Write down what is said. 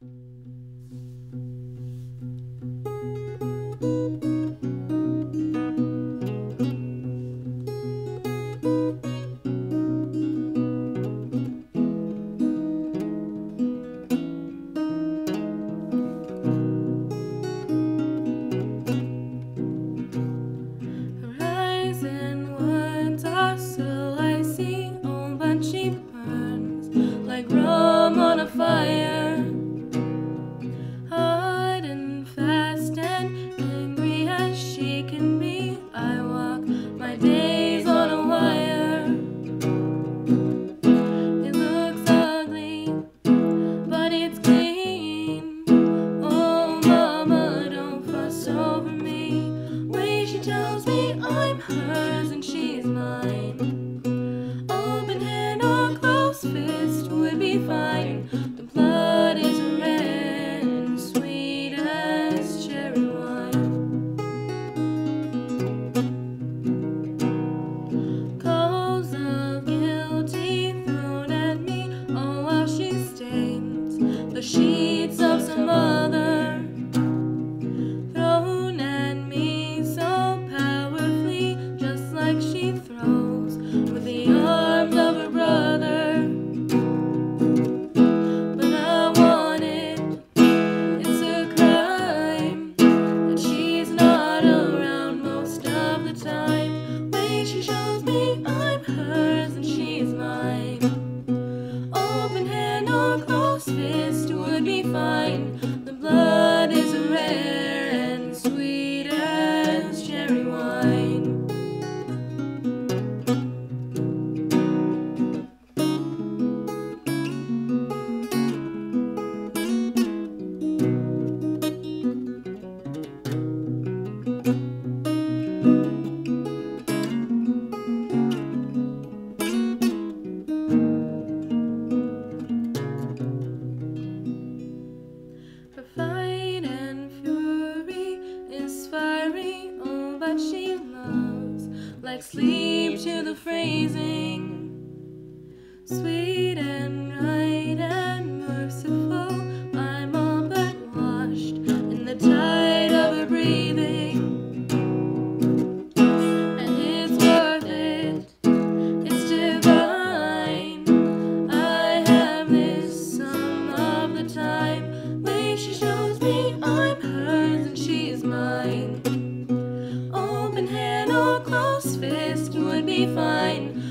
Música be fine. the time way she shows me I'm hers and she's mine. Open hand or closed fist would be fine. The blood is rare. like sleep to the phrasing, sweet and right and merciful. I'm all but washed in the tide of her breathing, and it's worth it. It's divine. I have this some of the time when she shows me I'm hers and she's mine. Open hand or closed. Charles Fisk would be fine.